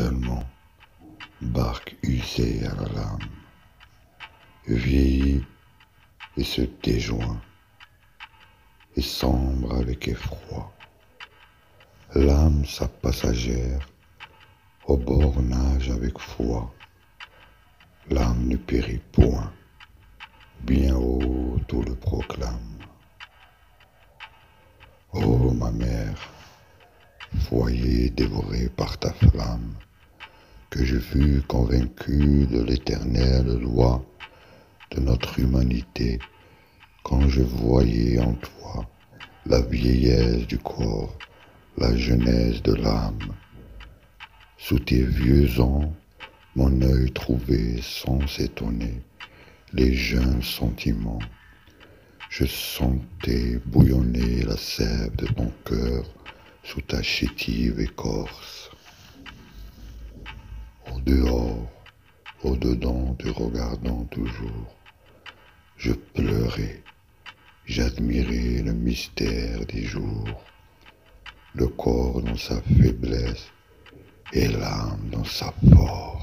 seulement, barque usée à la lame, vieillit et se déjoint, et sombre avec effroi. L'âme, sa passagère, au bord nage avec foi. L'âme ne périt point, bien haut tout le proclame. Ô ma mère, foyer dévoré par ta flamme, que je fus convaincu de l'éternelle loi de notre humanité quand je voyais en toi la vieillesse du corps, la jeunesse de l'âme. Sous tes vieux ans, mon œil trouvait sans s'étonner les jeunes sentiments. Je sentais bouillonner la sève de ton cœur sous ta chétive écorce. Dehors, au dedans te regardant toujours, je pleurais, j'admirais le mystère des jours, le corps dans sa faiblesse et l'âme dans sa force.